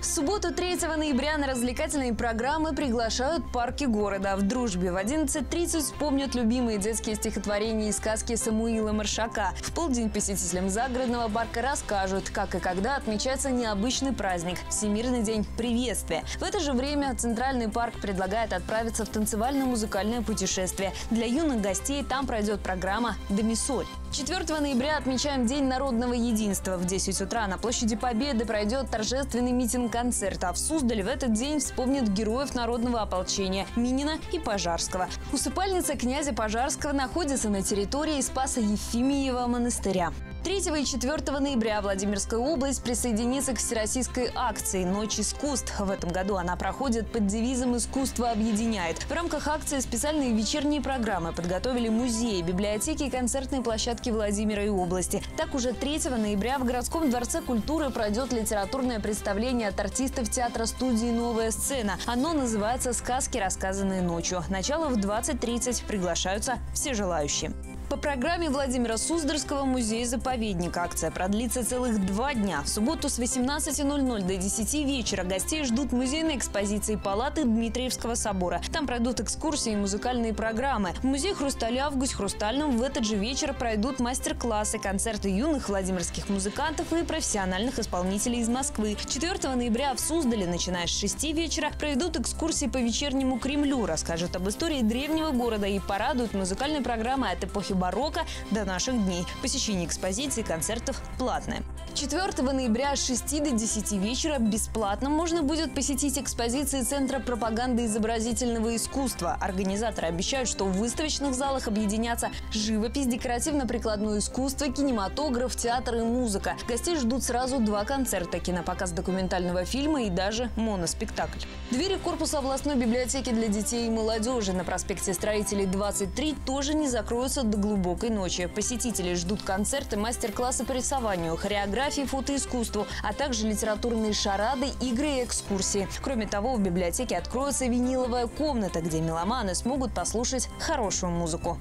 В субботу 3 ноября на развлекательные программы приглашают парки города. В «Дружбе» в 11.30 вспомнят любимые детские стихотворения и сказки Самуила Маршака. В полдень посетителям загородного парка расскажут, как и когда отмечается необычный праздник – Всемирный день приветствия. В это же время Центральный парк предлагает отправиться в танцевально-музыкальное путешествие. Для юных гостей там пройдет программа «Домисоль». 4 ноября отмечаем День народного единства. В 10 утра на площади Победы пройдет торжественный митинг-концерт, а в Суздале в этот день вспомнят героев народного ополчения Минина и Пожарского. Усыпальница князя Пожарского находится на территории Спаса Ефимиева монастыря. 3 и 4 ноября Владимирская область присоединится к всероссийской акции «Ночь искусств». В этом году она проходит под девизом «Искусство объединяет». В рамках акции специальные вечерние программы подготовили музеи, библиотеки и концертные площадки Владимира и области. Так, уже 3 ноября в городском дворце культуры пройдет литературное представление от артистов театра-студии «Новая сцена». Оно называется «Сказки, рассказанные ночью». Начало в 20.30. Приглашаются все желающие. По программе Владимира Суздальского музея-заповедника акция продлится целых два дня. В субботу с 18.00 до 10 вечера гостей ждут музейные экспозиции палаты Дмитриевского собора. Там пройдут экскурсии и музыкальные программы. В музее «Хрусталя» в Гусь-Хрустальном в этот же вечер пройдут мастер-классы, концерты юных владимирских музыкантов и профессиональных исполнителей из Москвы. 4 ноября в Суздале, начиная с 6 вечера, пройдут экскурсии по вечернему Кремлю, расскажут об истории древнего города и порадуют музыкальной программой от эпохи барокко до наших дней. Посещение экспозиции концертов платное. 4 ноября с 6 до 10 вечера бесплатно можно будет посетить экспозиции Центра пропаганды изобразительного искусства. Организаторы обещают, что в выставочных залах объединятся живопись, декоративно-прикладное искусство, кинематограф, театр и музыка. Гостей ждут сразу два концерта, кинопоказ документального фильма и даже моноспектакль. Двери корпуса областной библиотеки для детей и молодежи на проспекте Строителей 23 тоже не закроются до глубокой ночи. Посетители ждут концерты, мастер-классы по рисованию, хореографии, фотоискусству, а также литературные шарады, игры и экскурсии. Кроме того, в библиотеке откроется виниловая комната, где меломаны смогут послушать хорошую музыку.